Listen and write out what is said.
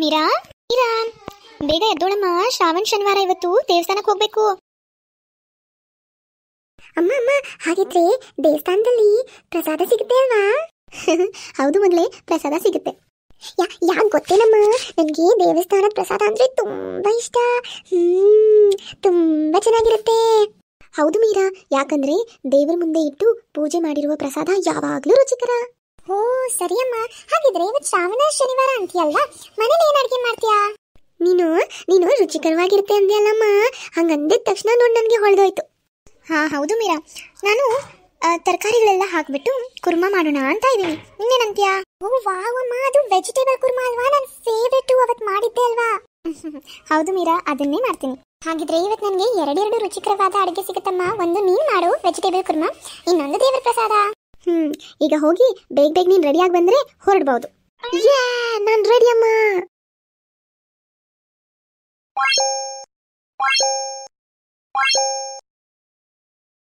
ಬೇಗ ಎದ್ದೋಳಮ್ಮ ಶ್ರಾವಣ ಶನಿವಾರ ಇವತ್ತು ದೇವಸ್ಥಾನಕ್ಕೆ ಹೋಗ್ಬೇಕು. ಅಮ್ಮ ಅಮ್ಮ ಹಾಗಿದ್ರೆ ದೇವಸ್ಥಾನದಲ್ಲಿ ಪ್ರಸಾದ ಸಿಗುತ್ತೆ ಅಲ್ವಾ? ಹೌದು ಮೊದಲೇ ಪ್ರಸಾದ ಸಿಗುತ್ತೆ. ಯಾ ಯಾ ಗೊತ್ತೇನಮ್ಮ? ನನಗೆ ದೇವಸ್ಥಾನದ ಪ್ರಸಾದ ಅಂದ್ರೆ ತುಂಬಾ ಇಷ್ಟ. ಹ್ಮ್ ತುಂಬಾ ಚೆನ್ನಾಗಿರುತ್ತೆ. ಹೌದು ಮೀರಾ ಯಾಕಂದ್ರೆ ದೇವರ ಮುಂದೆ ಇಟ್ಟು ಪೂಜೆ ಮಾಡಿರುವ ಪ್ರಸಾದ ಯಾವಾಗಲೂ ರುಚಿಕರ. ಓ, ಸರಿಯಮ್ಮ. ಹಾಗಿದ್ರೆ ಇವತ್ತು ಶ್ರಾವಣ ಶನಿವಾರ ಅಂತೀಯಲ್ವಾ ಮನೇಲಿ ಏನ್ ಅಡುಗೆ ಮಾಡ್ತೀಯಾ? ನೀನು ನೀನು ರುಚಿಕರವಾಗಿರುತ್ತೆ ಅಂದ್ಯಲ್ಲಮ್ಮ. ಹಂಗಂದಿದ ತಕ್ಷಣ ನೋಡಿ ನನಗೆ ಹೊಳೆದೋಯ್ತು. ಹಾ, ಹೌದು ಮೀರಾ. ನಾನು ತರಕಾರಿಗಳೆಲ್ಲ ಹಾಕ್ಬಿಟ್ಟು ಕುರ್ಮಾ ಮಾಡೋಣ ಅಂತ ಇದ್ದೀನಿ. ನಿನ್ನೇನಂತ್ಯಾ ಓ ವಾವ್ ಅಮ್ಮ ಅದು ವೆಜಿಟೇಬಲ್ ಕುರ್ಮಾ ಅಲ್ವಾ? ನನ್ನ ಫೇವ್ರೇಟ್ ಅವತ್ತು ಮಾಡಿದ್ದೆ ಅಲ್ವಾ? ಹೌದು ಮೀರಾ, ಅದನ್ನೇ ಮಾಡ್ತೀನಿ. ಹಾಗಿದ್ರೆ ಇವತ್ತು ನನಗೆ ಎರಡೆರಡು ರುಚಿಕರವಾದ ಅಡುಗೆ ಸಿಗುತ್ತಮ್ಮ. ಒಂದು ನೀನ್ ಮಾಡು ವೆಜಿಟೇಬಲ್ ಕುರ್ಮಾ. ಇನ್ನೊಂದು ದೇವರ ಪ್ರಸಾದ. ಹ್ಮ್ ಈಗ ಹೋಗಿ ಬೇಗ ಬೇಗ ನೀನ್ ರೆಡಿಯಾಗಿ ಬಂದ್ರೆ ಹೊರಡ್ಬಹುದು ಯಾ ನಾನ್ ರೆಡಿ ಅಮ್ಮ.